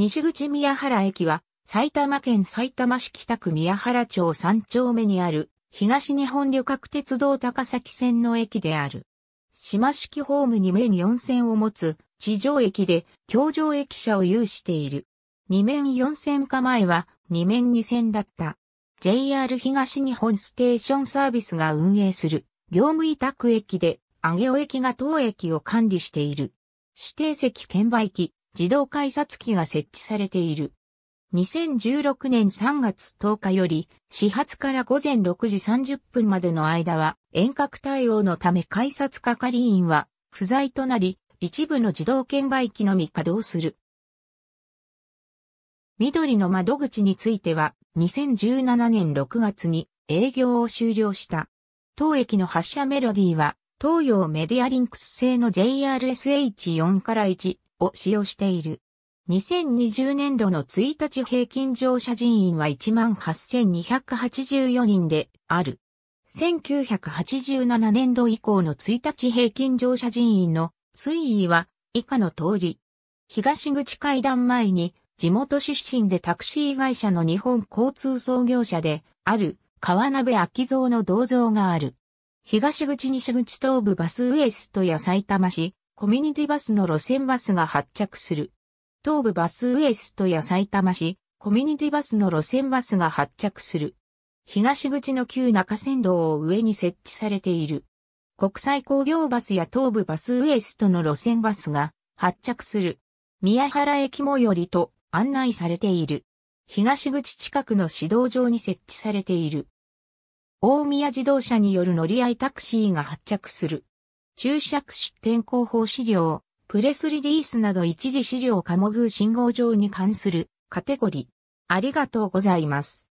西口宮原駅は、埼玉県埼玉市北区宮原町3丁目にある、東日本旅客鉄道高崎線の駅である。島式ホーム2面4線を持つ地上駅で、橋上駅舎を有している。2面4線化前は2面2線だった。JR 東日本ステーションサービスが運営する業務委託駅で、上尾駅が当駅を管理している。指定席券売機、自動改札機が設置されている。2016年3月10日より、始発から午前6時30分までの間は、遠隔対応のため改札係員は不在となり、一部の自動券売機のみ稼働する。緑の窓口については、2017年6月に営業を終了した。当駅の発車メロディーは、東洋メディアリンクス製の JRSH4 から1を使用している。2020年度の1日平均乗車人員は18,284人である。1987年度以降の1日平均乗車人員の推移は以下の通り。東口階段前に地元出身でタクシー会社の日本交通創業者である川鍋明蔵の銅像がある。東口西口東部バスウエストや埼玉市、コミュニティバスの路線バスが発着する。東部バスウエストや埼玉市、コミュニティバスの路線バスが発着する。東口の旧中線道を上に設置されている。国際工業バスや東部バスウエストの路線バスが発着する。宮原駅最寄りと案内されている。東口近くの指導場に設置されている。大宮自動車による乗り合いタクシーが発着する。注釈出展広報資料、プレスリリースなど一時資料カモグー信号上に関するカテゴリー。ありがとうございます。